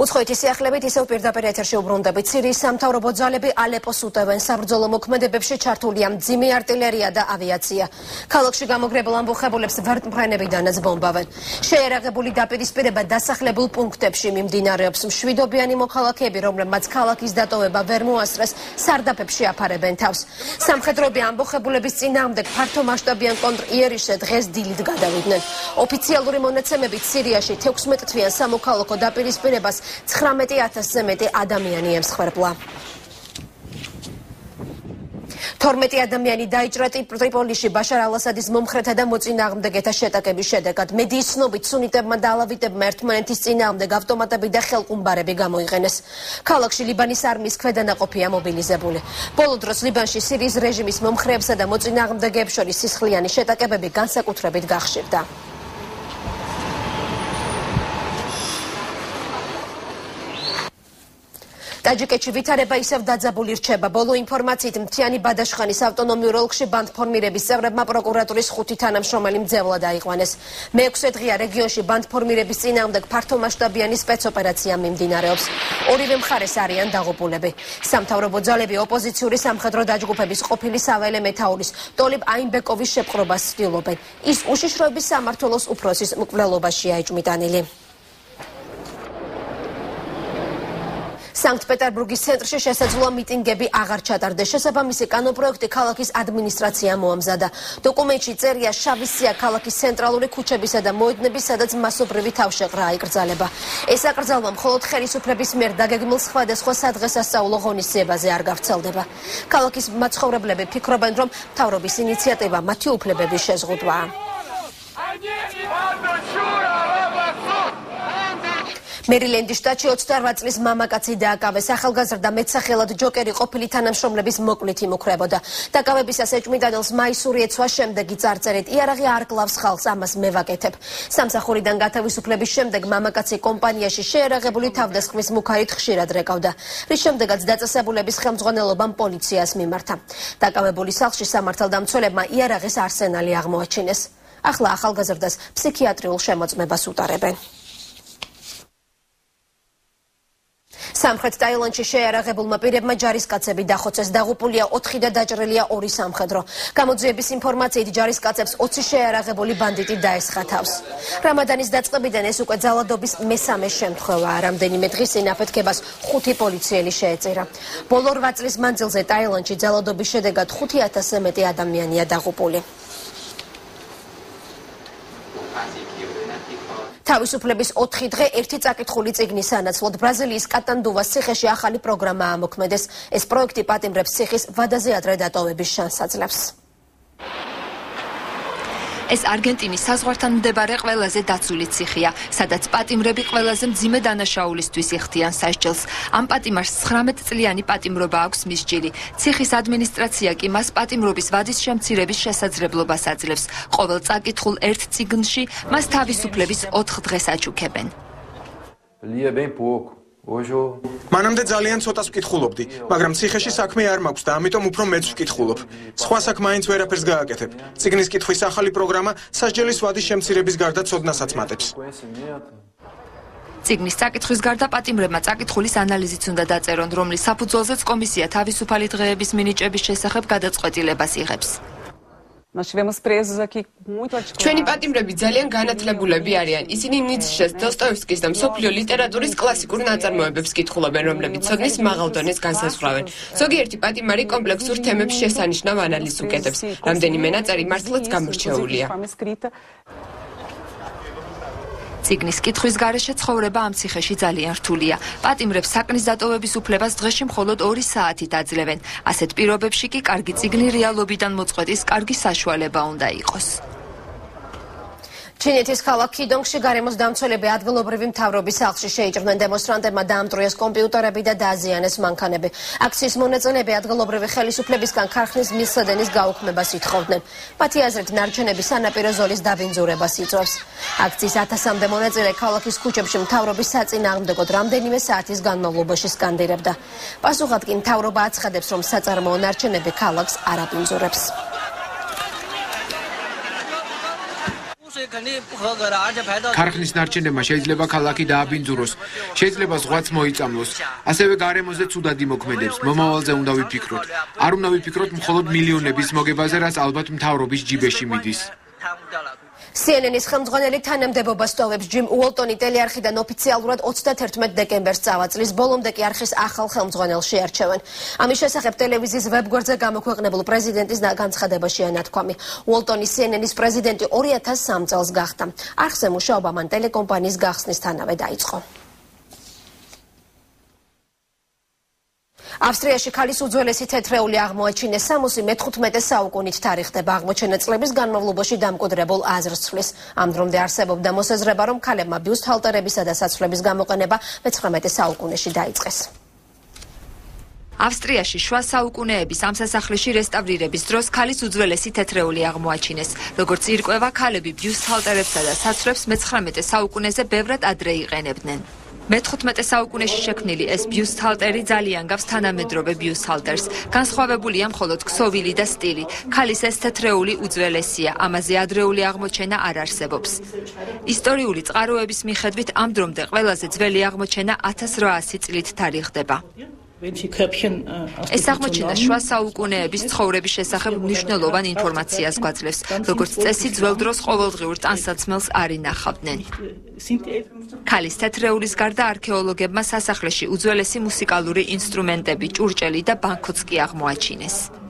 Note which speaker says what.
Speaker 1: უცხოეთის სიახლებით ისევ პირდაპირ ეთერში უბრუნდებით. სირიის სამთავრობო ძალები ალეპოს უტევენ საბრძოლო მოქმედებებში ჩართულია მძიმე არტილერია და ავიაცია. ქალაქში გამოგრებულ ამბოხებულებს ვერტმფრენებიდანაც ბომბავენ. შეერაღებული დაპირისპირება დასახლებულ პუნქტებში მიმდინარეობს. მშვიდობიანი მოქალაქეები, რომლებმაც ქალაქის დატოვება ვერ მოასწრეს, სარდაფებში აფარებენ თავს. სამხედროები ამბოხებულების წინააღმდეგ ფართო მასშტაბიან კონტრიერიშზე დღეს დილით გადავიდნენ. ოფიციალური მონაცემებით სირიაში 16 თვიან სამოქალაქო დაპირისპირებას 19000-ზე მეტი ადამიანი ემსხვერპლა. 12 ადამიანი დაიჭრა ტრიპოლიში ბაშარ ალ-ასადის მომხრეთა და მოწინააღმდეგეთა შეტაკების შედეგად. მედიის ცნობით სუნიტებმა და ალავიტებმა ერთმანეთის წინააღმდეგ ავტომატები და ხელყუმბარები გამოიყენეს. ქალაქში ლიბანის არმიის ქვედანაყოფია მობილიზებული. ბოლო დროს ლიბანში სირიის რეჟიმის მომხრეებსა და მოწინააღმდეგეებს შორის სისხლიანი შეტაკებები განსაკუთრებით გახშირდა. ტაჯიკეთში ვითარება ისევ დაძაბული რჩება. ბოლო ინფორმაციით მთიანი ბადაშხანის ავტონომიურ ოლქში ბანდფორმირების წევრებმა პროკურატურის ხუთი თანამშრომელი მძევლა დაიყვანეს. მეექვსე დღეა რეგიონში ბანდფორმირების წინააღმდეგ ფართომასშტაბიანი სპეცოპერაცია მიმდინარეობს. ორივე მხარეს არიან დაღუპულები. სამთავრობო ძალები ოპოზიციური სამხედრო დაჯგუფების ყოფილი საველე მეთაურის ტოლიბ აინბეკოვის შეპყრობას ცდილობენ. ის უშიშროების სამართლოს უფროსის მკვლელობაშია ეჭმიტანილი. სანქტ-პეტერბურგის ცენტრში შესაძლოა მიტინგები აღარ ჩატარდეს. შესაბამისი კანონპროექტი ქალაქის ადმინისტრაციამ მოამზადა. დოკუმენტში წერია შავი სია ქალაქის ცენტრალური ქუჩებისა და მოედნების, სადაც მასობრივი თავშეყრა აიკრძალება. ეს აკრძალვა მხოლოდ ხელისუფლების მიერ დაგეგმილ სხვადასხვა სადღესასწაულო ღონისძიებაზე არ გავრცელდება. ქალაქის მაცხოვრებლები ფიქრობენ, რომ თავრობის ინიციატივა მათი უფლებების შეზღუდვაა. მერილენდის შტატში 28 წლის მამაკაცი დააკავეს ახალგაზრდა მეცახელად ჯოკერი ყოფილი თანამშრომლების მოკლით იმუქრებოდა. დაკავებისას ეჭმიდანელს მაისური ეცვა შემდეგი წარწერით იარაღი არ კლავს ხალხს ამას მე ვაკეთებ სამსახურიდან გათავისუფლების შემდეგ მამაკაცი კომპანიაში შეერაღებული თავდასხმის მუქარით ხშირად რეკავდა. რის შემდეგაც დაწესებულების ხელმძღვანელობამ პოლიციას მიმართა. დაკავებული სახლში სამართალდამცველებმა იარაღის არსენალი აღმოაჩინეს. ახლა ახალგაზრდას ფსიქიატრიულ შემოწმებას უტარებენ სამხრეთ ტაილანდში შეერაღებულმა პირებმა ჯარისკაცები დახოცეს. დაღუპულია 4 და დაჭრილია 2 სამხედრო. გამოძიების ინფორმაციით ჯარისკაცებს 20 შეერაღებული ბანდიტი დაესხა თავს რამადანის დაწყებიდან ეს უკვე ძალადობის მესამე შემთხვევაა რამდენიმე დღის წინ აფეთქებას 5 პოლიციელი შეეწირა. ბოლო 8 წლის მანძილზე ტაილანდში ძალადობის შედეგად 5000-ზე მეტი ადამიანია დაღუპული თავისუფლების 4 დღე ერთი წაკითხული წიგნის სანაცვლოდ ბრაზილიის კატანდუვას ციხეში ახალი პროგრამა ამოქმედეს. ეს პროექტი პატიმრებს ციხის ვადაზე ადრე დატოვების შანსს აძლევს.
Speaker 2: ეს არგენტინის საზღვართან მდებარე ყველაზე დაცული ციხეა, სადაც პატიმრები ყველაზე მძიმე დანაშაულისთვის იხდიან სასჯელს. ამ პატიმარს 19 წლიანი პატიმრობა აქვს მისჯილი. ციხის ადმინისტრაცია კი მას პატიმრობის ვადის შემცირების შესაძლებლობას აძლევს. ყოველ წაკითხულ ერთ ციგნში მას თავისუფლების 4 დღეს აჩუქებენ.
Speaker 3: lia bem pouco ოჟო
Speaker 4: მანამდე ძალიან ცოტას ვკითხულობდი, მაგრამ ციხეში საქმე არ მაქვს და ამიტომ უფრო მეც ვკითხულობ. სხვა საქმეაინც ვერაფერს გააკეთებ. ციგნის კითხვის ახალი პროგრამა სასჯელის ვადის შემცირების გარდა ცოდნასაც მატებს.
Speaker 2: ციგნის საკითხვის გარდა პატიმრებმა საკითხulis ანალიზიც უნდა დაწერონ, რომლის საფუძველზეც კომისია თავისუფალი დღეების მინიჭების შესახებ გადაწყვეტილებას იღებს.
Speaker 5: Nós tivemos presos aqui muito articulados.
Speaker 6: ჩვენი პატიმრები ძალიან განათლებულები არიან. ისინი ნიცშეს, დოსტოევსკის და მსოფლიო ლიტერატურის კლასიკურ ნაწარმოებებს კითხულობენ, რომლებიც ცოდნის მაღალ დონეს განსაზღვრავენ. ზოგიერთი პატიმარი კომპლექსურ თემებს შესანიშნავ ანალიზს უკეთებს. რამდენიმე ნაწერი მართლაც გამორჩეულია.
Speaker 2: ციგნის კითხვის გარეშე ცხოვრება ამ ციხეში ძალიან რთულია. პატიმრებს საკნის დატოვების უფლებას დღეში მხოლოდ 2 საათით აძლევენ. ასეთ პირობებში კი კარგი ციგნი რეალობიდან მოწყვეტის კარგი საშუალება უნდა იყოს.
Speaker 1: ჩინეთის ქალაქ ქიდონგში გარემოს დამცველები ადგილობრივი მთავრობის სახლში შეიჭრნენ დემონსტრანტებმა დაამტრიეს კომპიუტერები და დააზიანეს მანქანები. აქციის მონაწილეები ადგილობრივი ხელისუფლებისგან ქარხნის მილსადენის გაუქმებას ითხოვდნენ. მათი აზრით ნარჩენები სანაპირო ზოლის დაბინძურებას იწვევს. აქციის 1000-მდე მონაწილე ქალაქის ქუჩებში მთავრობის საწინააღმდეგოდ რამდენიმე საათის განმავლობაში სკანდირებდა. პასუხად კი მთავრობა აცხადებს, რომ საწარმოო ნარჩენები ქალაქს არ აბინძურებს.
Speaker 7: ქარხნის ნარჩენებმა შეიძლება ქალაქი დააბინძუროს, შეიძლება ზღვაც მოიწამლოს. ასევე გარემოზე ცუდად იმოქმედებს, მომავალზე უნდა ვიფიქროთ. არ უნდა ვიფიქროთ მხოლოდ მილიონების მოგებაზე, რაც ალბათ მთავრობის ჯიბეში მიდის.
Speaker 1: CNN-ის ხელმძღვანელი თანამდებობა სტოვებს ჯიმ უოლტონი ტელეარხიდან ოფიციალურად 31 დეკემბერს წავაწლის, ბოლომდე კი არხის ახალ ხელმძღვანელს შეარჩევენ. ამის შესახებ ტელევიზიის ვებგვერდზე გამოქვეყნებულ პრეზიდენტის განცხადებაშია ნათქვამი. უოლტონი CNN-ის პრეზიდენტი 2003 წელს გახდა. არხზე მუშაობა მან ტელეკომპანიის გახსნისთანავე დაიწყო. ავსტრიაში ქალის უძველესი თეთრეული აღმოაჩინეს სამოსი მე-15 საუკუნით თარიღდება აღმოჩენა წლების განმავლობაში დამკვიდრებულ აზრს ცვლის ამ დრომდე არსებობდა მოსაზრება რომ ქალებმა ბიუსტჰალტერებისა და საცვლების გამოყენება მე-19 საუკუნეში დაიწყეს
Speaker 2: ავსტრიაში შუა საუკუნეების ამ სასახლეში რესტავრირების დროს ქალის უძველესი თეთრეული აღმოაჩინეს. როგორც ირკვევა, ქალები ბიუსტჰალტერებსა და საცვლებს მე-19 საუკუნეზე ბევრად ადრე იყენებდნენ. მე-15 საუკუნეში შექმნილი ეს ბიუსტჰალტერი ძალიან გავს თანამედროვე ბიუსტჰალტერს. განსხვავებულია მხოლოდ ქსოვილი და სტილი. ქალის ეს თეთრეული უძველესია, ამაზე ადრეული აღმოჩენა არ არსებობს. ისტორიული წყაროების მიხედვით ამ დრომდე ყველაზე ძველი აღმოჩენა 1800 წლით თარიღდება. ეს აღმოჩენა შუა საუკუნეების ცხოვრების შესახებ მნიშვნელოვან ინფორმაციას გვაძლევს, როგორც წესი ძველ დროს ყოველდღიურ ტანსაცმელს არ ინახავდნენ. ქალის თეთრეულის გარდა არქეოლოგებმა სასახლეში უძველესი მუსიკალური ინსტრუმენტები, ჭურჭელი და ბანკოც კი აღმოაჩინეს.